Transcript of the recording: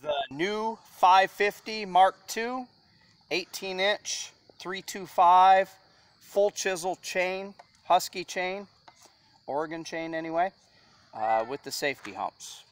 The new 550 Mark II, 18 inch, 325, full chisel chain, Husky chain, Oregon chain anyway, uh, with the safety humps.